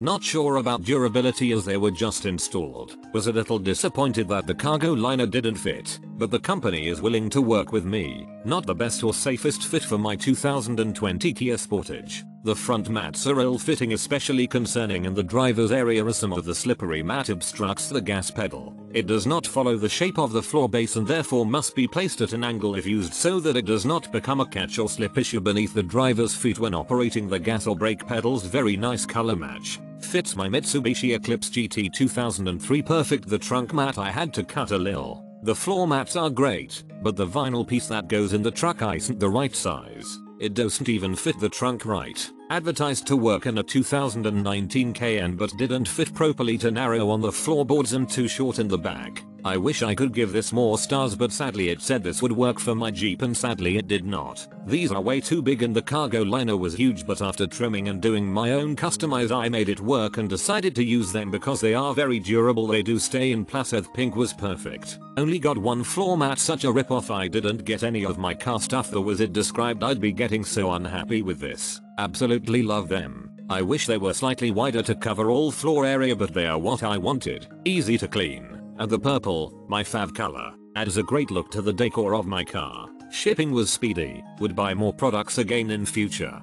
Not sure about durability as they were just installed. Was a little disappointed that the cargo liner didn't fit, but the company is willing to work with me. Not the best or safest fit for my 2020 Kia Sportage. The front mats are ill-fitting especially concerning in the driver's area as some of the slippery mat obstructs the gas pedal. It does not follow the shape of the floor base and therefore must be placed at an angle if used so that it does not become a catch or slip issue beneath the driver's feet when operating the gas or brake pedals very nice color match. Fits my Mitsubishi Eclipse GT 2003 perfect the trunk mat I had to cut a lil. The floor mats are great, but the vinyl piece that goes in the truck isn't the right size. It doesn't even fit the trunk right. Advertised to work in a 2019 Cayenne but didn't fit properly to narrow on the floorboards and too short in the back. I wish I could give this more stars but sadly it said this would work for my Jeep and sadly it did not. These are way too big and the cargo liner was huge but after trimming and doing my own customize I made it work and decided to use them because they are very durable they do stay in place pink was perfect. Only got one floor mat such a ripoff I didn't get any of my car stuff the was it described I'd be getting so unhappy with this. Absolutely love them. I wish they were slightly wider to cover all floor area but they are what I wanted. Easy to clean. And the purple, my fav color, adds a great look to the decor of my car. Shipping was speedy, would buy more products again in future.